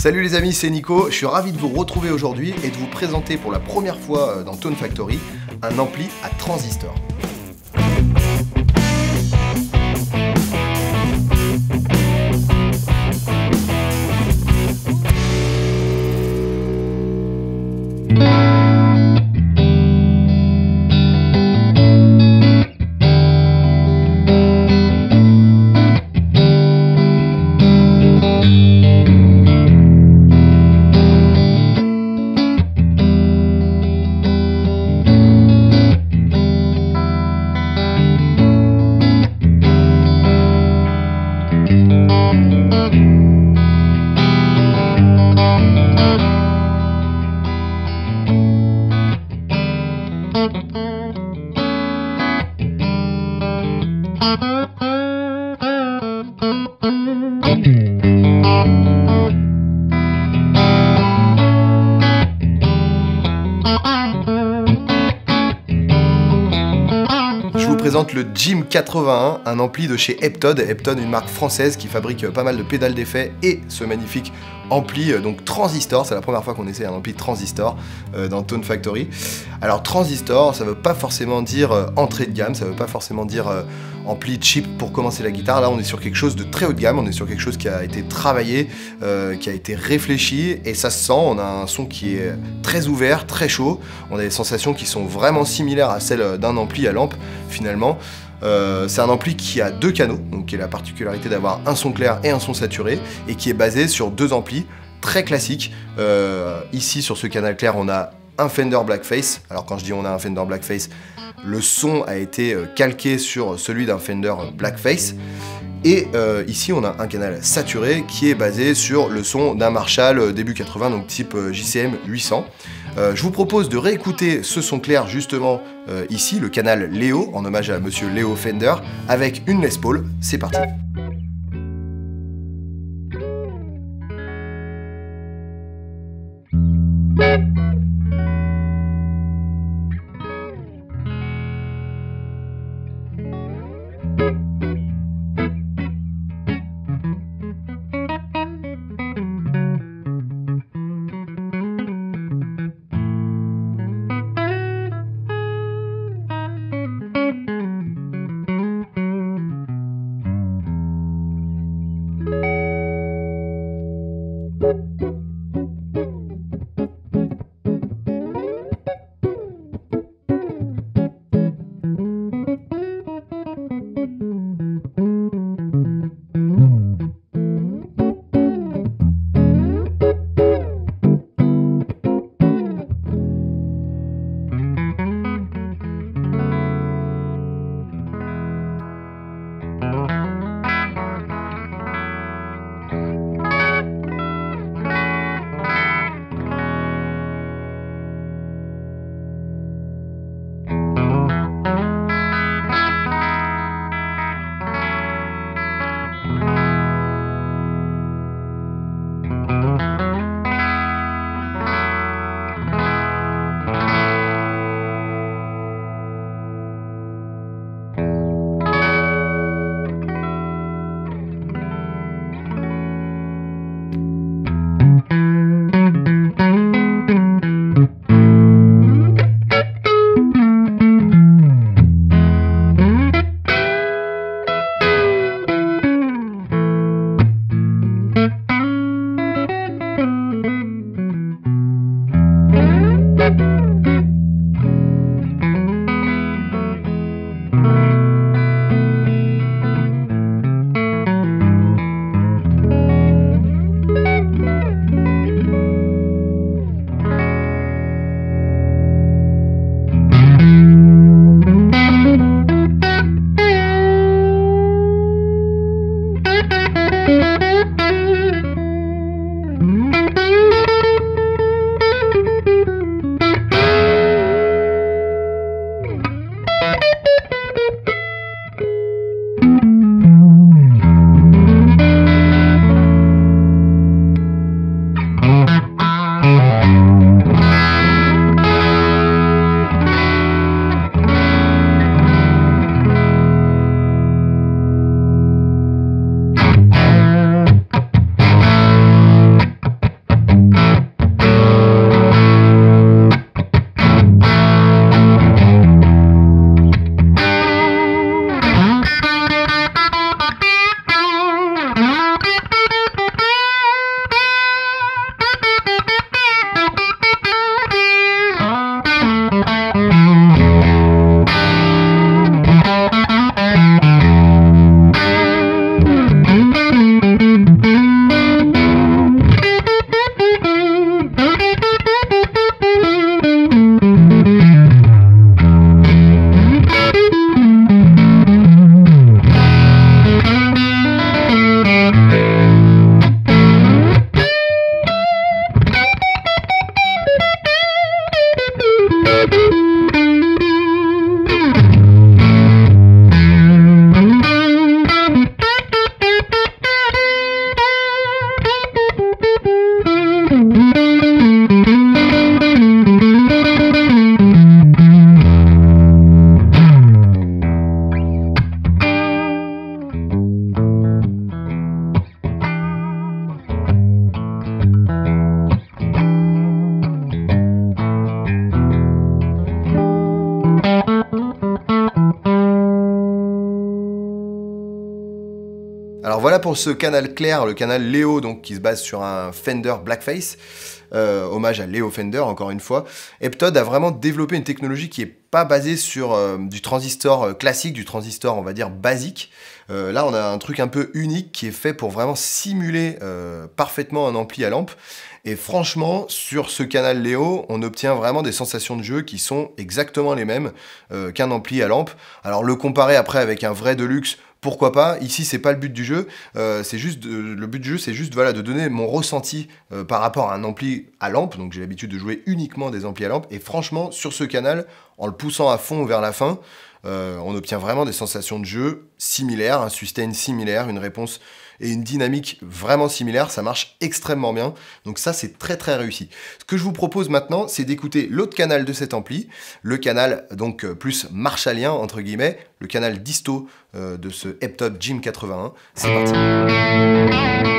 Salut les amis, c'est Nico. Je suis ravi de vous retrouver aujourd'hui et de vous présenter pour la première fois euh, dans Tone Factory un ampli à transistor. Le Jim 81, un ampli de chez Eptod. Eptod, une marque française qui fabrique pas mal de pédales d'effet et ce magnifique ampli, euh, donc transistor. C'est la première fois qu'on essaie un ampli transistor euh, dans Tone Factory. Alors transistor, ça veut pas forcément dire euh, entrée de gamme, ça veut pas forcément dire ampli cheap pour commencer la guitare. Là, on est sur quelque chose de très haut de gamme, on est sur quelque chose qui a été travaillé, qui a été réfléchi et ça se sent. On a un son qui est très ouvert, très chaud. On a des sensations qui sont vraiment similaires à celles d'un ampli à lampe finalement. Euh, c'est un ampli qui a deux canaux, donc qui a la particularité d'avoir un son clair et un son saturé, et qui est basé sur deux amplis très classiques. Euh, ici, sur ce canal clair, on a un Fender Blackface. Alors quand je dis on a un Fender Blackface, le son a été euh, calqué sur celui d'un Fender Blackface. Et ici, on a un canal saturé qui est basé sur le son d'un Marshall début 80, donc type JCM 800. Euh, je vous propose de réécouter ce son clair justement euh, ici, le canal Léo, en hommage à monsieur Léo Fender, avec une Les Paul. C'est parti. Ce canal clair, le canal Léo, donc qui se base sur un Fender Blackface. Euh, hommage à Léo Fender encore une fois. Eptod a vraiment développé une technologie qui est pas basée sur euh, du transistor euh, classique, du transistor on va dire basique. là on a un truc un peu unique qui est fait pour vraiment simuler parfaitement un ampli à lampe. Et franchement, sur ce canal Léo, on obtient vraiment des sensations de jeu qui sont exactement les mêmes qu'un ampli à lampe. Alors le comparer après avec un vrai Deluxe, pourquoi pas Ici, c'est pas le but du jeu. Euh, c'est juste le but du jeu, c'est juste voilà de donner mon ressenti euh, par rapport à un ampli à lampe. Donc j'ai l'habitude de jouer uniquement des amplis à lampe. Et franchement, sur ce canal, en le poussant à fond vers la fin, euh, on obtient vraiment des sensations de jeu similaires, un sustain similaire, une réponse et une dynamique vraiment similaire, ça marche extrêmement bien. Donc ça, c'est très très réussi. Ce que je vous propose maintenant, c'est d'écouter l'autre canal de cet ampli, le canal donc euh, plus marshallien entre guillemets, le canal disto euh, de ce Heptod Jim 81. C'est parti.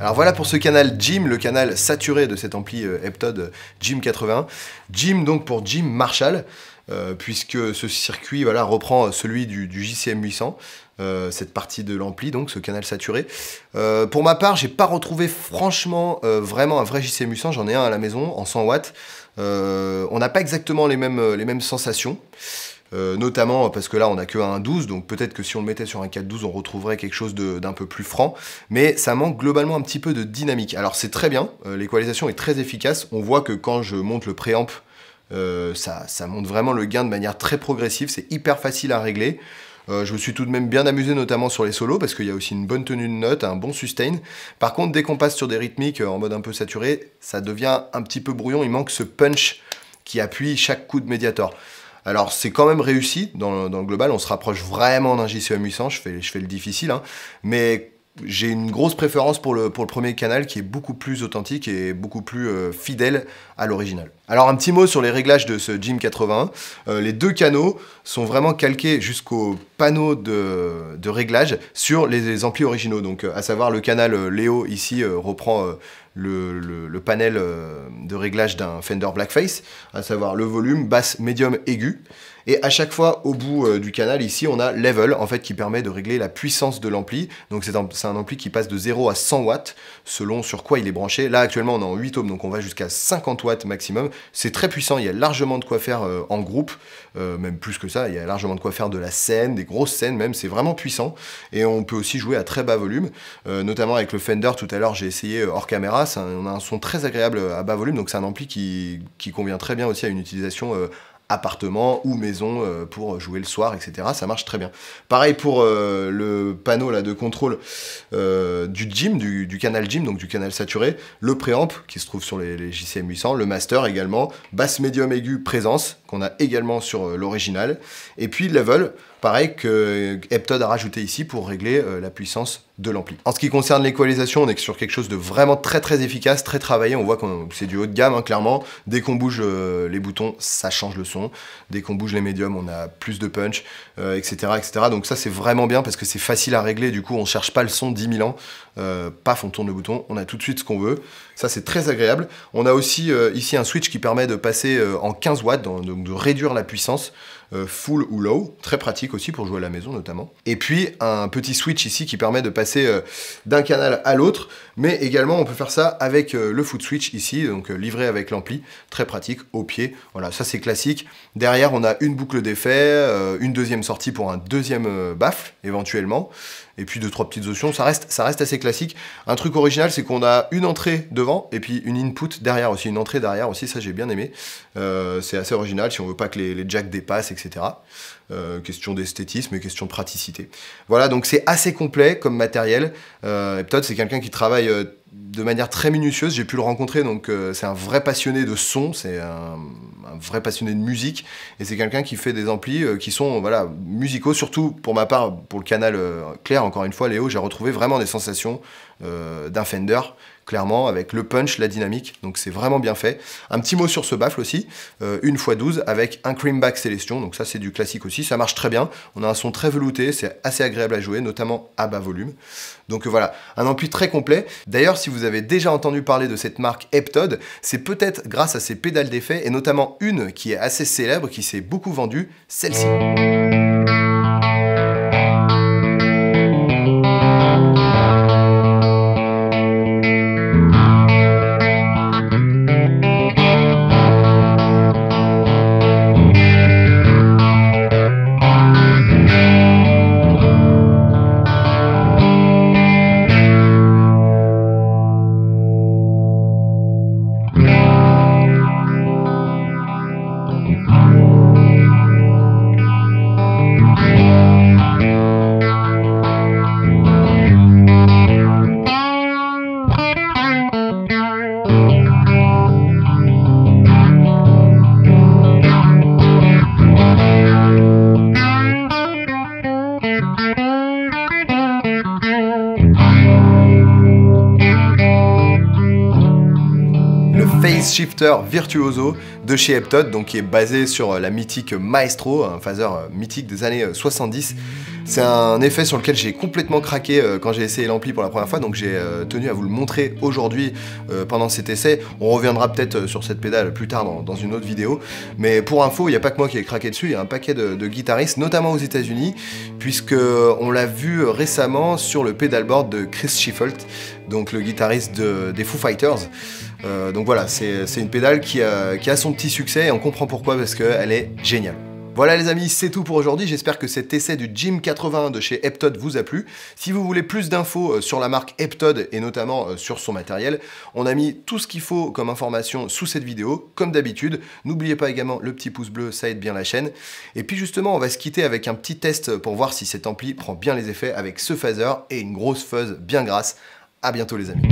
Alors voilà pour ce canal Jim, le canal saturé de cet ampli euh, Heptod Jim 81. Jim donc pour Jim Marshall, euh, puisque ce circuit voilà, reprend celui du, JCM 800. Euh, cette partie de l'ampli, donc ce canal saturé. pour ma part, j'ai pas retrouvé franchement vraiment un vrai JCM 800, j'en ai un à la maison en 100 watts. on n'a pas exactement les mêmes sensations. Euh, notamment parce que là on a que un 12, donc peut-être que si on le mettait sur un 4-12 on retrouverait quelque chose d'un peu plus franc, mais ça manque globalement un petit peu de dynamique. Alors c'est très bien, euh, l'équalisation est très efficace, on voit que quand je monte le préamp, euh, ça, monte vraiment le gain de manière très progressive, c'est hyper facile à régler. Je me suis tout de même bien amusé notamment sur les solos parce qu'il y a aussi une bonne tenue de note, un bon sustain. Par contre, dès qu'on passe sur des rythmiques en mode un peu saturé, ça devient un petit peu brouillon, il manque ce punch qui appuie chaque coup de médiator. Alors c'est quand même réussi dans, le global, on se rapproche vraiment d'un JCM 800, je fais, je fais le difficile, hein. mais j'ai une grosse préférence pour le, pour le premier canal qui est beaucoup plus authentique et beaucoup plus euh, fidèle à l'original. Alors un petit mot sur les réglages de ce Jim 81. Euh, les deux canaux sont vraiment calqués jusqu'au panneau de, réglage sur les, amplis originaux. Donc euh, à savoir le canal Léo ici reprend le, le, panel de réglage d'un Fender Blackface, à savoir le volume, basse, médium, aigu. Et à chaque fois, au bout euh, du canal, ici, on a Level, en fait, qui permet de régler la puissance de l'ampli. Donc c'est un, ampli qui passe de 0 à 100 watts, selon sur quoi il est branché. Là, actuellement, on est en 8 ohms, donc on va jusqu'à 50 watts maximum. C'est très puissant, il y a largement de quoi faire euh, en groupe, euh, même plus que ça, il y a largement de quoi faire de la scène, des grosses scènes même, c'est vraiment puissant. Et on peut aussi jouer à très bas volume, notamment avec le Fender, tout à l'heure, j'ai essayé hors caméra, on a un son très agréable à bas volume, donc c'est un ampli qui, qui, convient très bien aussi à une utilisation appartement ou maison euh, pour jouer le soir, etc. Ça marche très bien. Pareil pour euh, le panneau de contrôle euh, du gym, du, canal gym, donc du canal saturé, le préamp qui se trouve sur les, les, JCM 800, le master également, basse médium aigu présence qu'on a également sur l'original, et puis level, pareil que Eptod a rajouté ici pour régler la puissance de l'ampli. En ce qui concerne l'équalisation, on est sur quelque chose de vraiment très très efficace, très travaillé. On voit que c'est du haut de gamme, hein, clairement. Dès qu'on bouge euh, les boutons, ça change le son. Dès qu'on bouge les médiums, on a plus de punch, etc., euh, etc. Donc ça, c'est vraiment bien parce que c'est facile à régler. Du coup, on cherche pas le son 10 000 ans. Euh, paf, on tourne le bouton, on a tout de suite ce qu'on veut. Ça, c'est très agréable. On a aussi ici un switch qui permet de passer en 15 watts, donc de réduire la puissance. Full ou low, très pratique aussi pour jouer à la maison notamment. Et puis un petit switch ici qui permet de passer euh, d'un canal à l'autre, mais également on peut faire ça avec euh, le foot switch ici, donc euh, livré avec l'ampli, très pratique, au pied, voilà, ça c'est classique. Derrière on a une boucle d'effet, une deuxième sortie pour un deuxième baffle éventuellement, et puis deux trois petites options, ça reste, assez classique. Un truc original c'est qu'on a une entrée devant, et puis une input derrière aussi, une entrée derrière aussi, ça j'ai bien aimé. c'est assez original si on veut pas que les jacks dépassent, etc. Euh, question d'esthétisme et question de praticité. Voilà, donc c'est assez complet comme matériel. Euh, Eptod, c'est quelqu'un qui travaille euh, de manière très minutieuse. J'ai pu le rencontrer, donc euh, c'est un vrai passionné de son, c'est un, vrai passionné de musique, et c'est quelqu'un qui fait des amplis qui sont voilà musicaux. Surtout pour ma part, pour le canal clair, encore une fois, Léo, j'ai retrouvé vraiment des sensations d'un Fender clairement, avec le punch, la dynamique, donc c'est vraiment bien fait. Un petit mot sur ce baffle aussi, euh, une x 12 avec un creamback Celestion, donc ça c'est du classique aussi, ça marche très bien. On a un son très velouté, c'est assez agréable à jouer, notamment à bas volume. Donc voilà, un ampli très complet. D'ailleurs, si vous avez déjà entendu parler de cette marque Eptod, c'est peut-être grâce à ses pédales d'effet, et notamment une qui est assez célèbre, qui s'est beaucoup vendue, celle-ci. Shifter Virtuoso de chez Eptod, donc qui est basé sur la mythique Maestro, un phaser mythique des années 70. C'est un effet sur lequel j'ai complètement craqué euh, quand j'ai essayé l'ampli pour la première fois, donc j'ai euh, tenu à vous le montrer aujourd'hui euh, pendant cet essai. On reviendra peut-être sur cette pédale plus tard dans, une autre vidéo, mais pour info, il n'y a pas que moi qui ai craqué dessus, il y a un paquet de, guitaristes, notamment aux États-Unis, puisque on l'a vu récemment sur le pedalboard de Chris Schiffelt, donc le guitariste des Foo Fighters. Donc voilà, c'est une pédale qui a, son petit succès et on comprend pourquoi parce qu'elle est géniale. Voilà les amis, c'est tout pour aujourd'hui. J'espère que cet essai du Jim 81 de chez Eptod vous a plu. Si vous voulez plus d'infos euh, sur la marque Eptod et notamment euh, sur son matériel, on a mis tout ce qu'il faut comme information sous cette vidéo, comme d'habitude. N'oubliez pas également le petit pouce bleu, ça aide bien la chaîne. Et puis justement, on va se quitter avec un petit test pour voir si cet ampli prend bien les effets avec ce phaser et une grosse fuzz bien grasse. A bientôt les amis.